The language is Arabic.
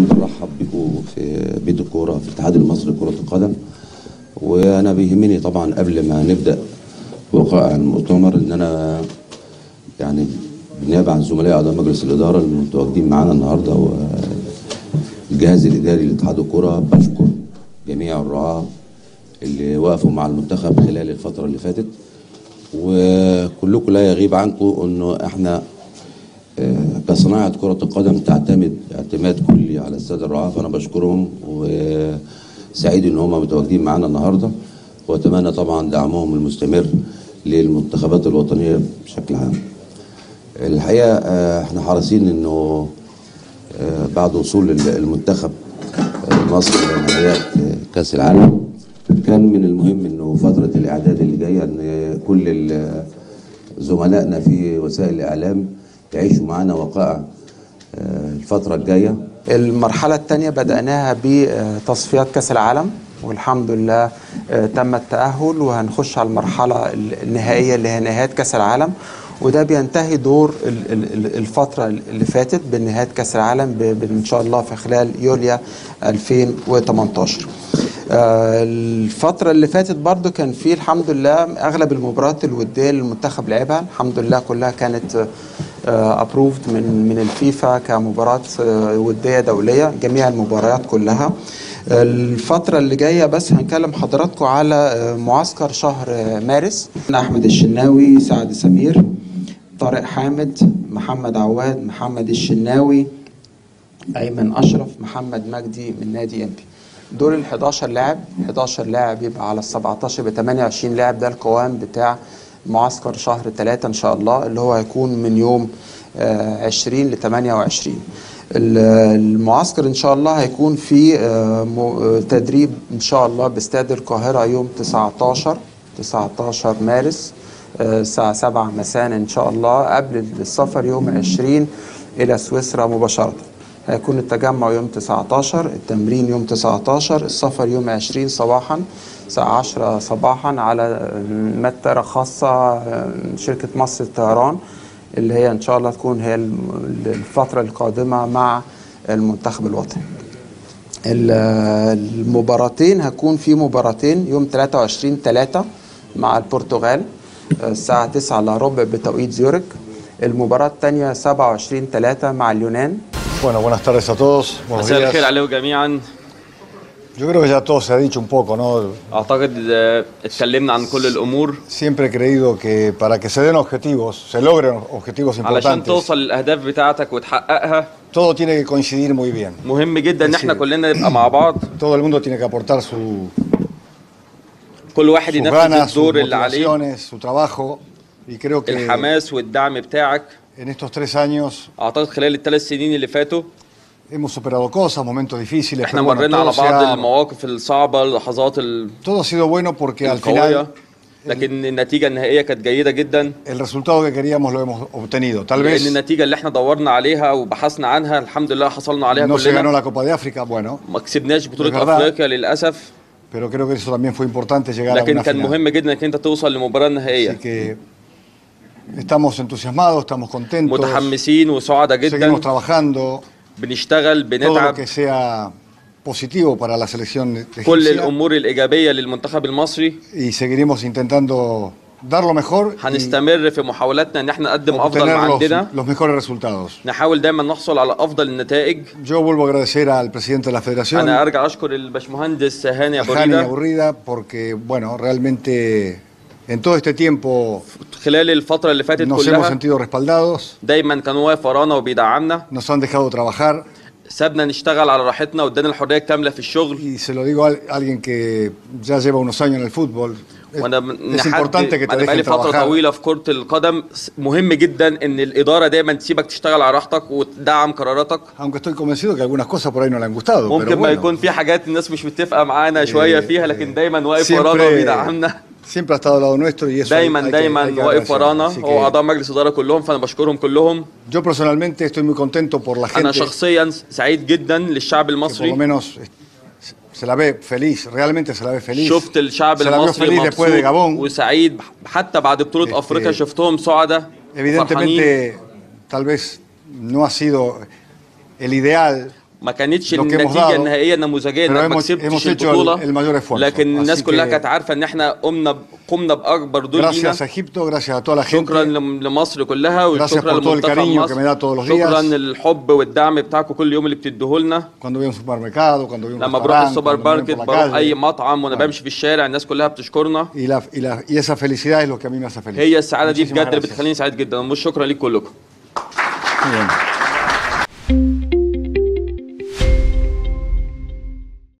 برحب بكم في بيت الكوره في الاتحاد المصري لكره القدم. وأنا بيهمني طبعا قبل ما نبدأ وقائع المؤتمر إن أنا يعني بالنيابه عن زملاء أعضاء مجلس الإدارة المتواجدين معانا النهارده والجهاز الإداري لاتحاد الكوره بشكر جميع الرعاة اللي وقفوا مع المنتخب خلال الفترة اللي فاتت. وكلكم لا يغيب عنكم انه إحنا آه، كصناعة كرة القدم تعتمد اعتماد كلي على السادة الرعاة فأنا بشكرهم وسعيد إن هم متواجدين معانا النهاردة وأتمنى طبعا دعمهم المستمر للمنتخبات الوطنية بشكل عام. الحقيقة آه، إحنا حريصين إنه آه، بعد وصول المنتخب مصر لنهائيات كأس العالم كان من المهم إنه فترة الإعداد اللي جاية إن كل زملائنا في وسائل الإعلام يعيشوا معانا وقائع آه، الفترة الجاية. المرحلة الثانية بدأناها بتصفيات كأس العالم والحمد لله آه، تم التأهل وهنخش على المرحلة النهائية اللي هي نهاية كأس العالم. وده بينتهي دور ال- ال- ال- الفترة اللي فاتت بنهاية كأس العالم إن شاء الله في خلال يوليو 2018 آه، الفترة اللي فاتت برضو كان في الحمد لله أغلب المباريات الودية اللي المنتخب لعبها الحمد لله كلها كانت ابروفد من من الفيفا كمباراة آه، ودية دولية جميع المباريات كلها. الفترة اللي جاية بس هنكلم حضراتكم على آه، معسكر شهر آه، مارس. أحمد الشناوي سعد سمير طارق حامد محمد عواد محمد الشناوي أيمن أشرف محمد مجدي من نادي امبي دول ال 11 لاعب. 11 لاعب يبقى على ال 17 ب 28 لاعب. ده القوام بتاع معسكر شهر 3 إن شاء الله اللي هو هيكون من يوم آه، 20 ل 28 ال- المعسكر إن شاء الله هيكون في آه، آه، تدريب إن شاء الله باستاد القاهرة يوم 19 19 مارس آه، الساعة 7 مساء إن شاء الله قبل السفر يوم 20 إلى سويسرا مباشرة. هيكون التجمع يوم 19 التمرين يوم 19 السفر يوم 20 صباحا الساعة 10 صباحا على مترة خاصة شركة مصر الطيران اللي هي إن شاء الله تكون هي الفترة القادمة مع المنتخب الوطني. ال- المباراتين هكون في مباراتين يوم 23 3 مع البرتغال الساعة 9 الا ربع بتوقيت زيورخ. المباراة الثانية 27 3 مع اليونان. Bueno, buenas tardes a todos. Yo creo que ya todo se ha dicho un poco, ¿no? Siempre he creído que para que se den objetivos, se logren objetivos importantes. Todo tiene que coincidir muy bien. Todo el mundo tiene que aportar su sus ganas, sus motivaciones, su trabajo y creo que en estos tres años اعتقد خلال الثلاث سنين اللي فاتوا hemos superado cosas, momentos difíciles. احنا pero bueno, مرينا على todo, se بعض ha, المواقف الصعبه اللحظات ال- todo ha sido bueno porque al القويه final لكن النتيجه النهائيه كانت جيده جدا el resultado que queríamos lo hemos obtenido. Tal لان vez النتيجه اللي احنا دورنا عليها وبحثنا عنها الحمد لله حصلنا عليها no se ganó كلنا la Copa de África, bueno, ما كسبناش Es بطوله verdad. افريقيا للاسف pero creo que eso también fue importante llegar a لكن una كان final. مهم جدا انك انت توصل لمباراه نهائيه Así que estamos entusiasmados, estamos contentos, متحمسين وسعداء seguimos جدا trabajando, بنشتغل todo lo بنتعب que sea positivo para la selección de كل egipcia الامور الايجابيه للمنتخب المصري y seguiremos intentando dar lo mejor y هنستمر في محاولاتنا ان احنا نقدم افضل ما obtener los, عندنا los mejores resultados. نحاول دايما نحصل على افضل النتائج Yo vuelvo a agradecer al presidente de la federación, انا ارجع اشكر الباشمهندس هاني a ابو Jani ريده Aburrida, porque bueno, realmente en todo este tiempo خلال الفتره اللي فاتت nos hemos كلها sentido respaldados, دايما كان واقف ورانا وبيدعمنا nos han dejado trabajar سابنا نشتغل على راحتنا وادانا الحريه الكامله في الشغل y se lo digo a alguien que ya lleva unos años en el fútbol. Es, وانا es من importante que te انا dejen بقالي فتره trabajar. طويله في كره القدم مهم جدا ان الاداره دايما تسيبك تشتغل على راحتك وتدعم قراراتك Aunque estoy convencido que algunas cosas por ahí no le han gustado. ممكن pero ما bueno, يكون في حاجات الناس مش متفقه معانا شويه فيها لكن دايما واقف siempre- ورانا وبيدعمنا siempre ha estado al lado nuestro y eso hay- دايما hay que- hay دايما que واقف agradecerlo. ورانا Así هو que اعضاء مجلس الاداره كلهم فانا بشكرهم كلهم yo personalmente estoy muy contento por la انا gente شخصيا سعيد جدا للشعب que por lo المصري menos se la ve feliz, realmente se la ve feliz. شفت الشعب se la vio المصري feliz después de مبسوط Gabón. وسعيد حتى بعد بطوله Este- افريقيا شفتهم سعداء Evidentemente, tal vez no ha sido el ideal, ما كانتش النتيجة النهائية النموذجية انك ما كسبتش البطولة. لكن الناس كلها كانت عارفة إن إحنا قمنا قمنا بأكبر دور لينا شكرا لمصر كلها وشكرا لمنتخب مصر شكرا. للحب والدعم بتاعكم كل يوم اللي بتدوه لنا لما بروح السوبر ماركت بروح أي. مطعم وأنا. بمشي في الشارع الناس كلها بتشكرنا. هي السعادة دي بجد اللي. بتخليني سعيد جدا مش شكرا ليك كلكم.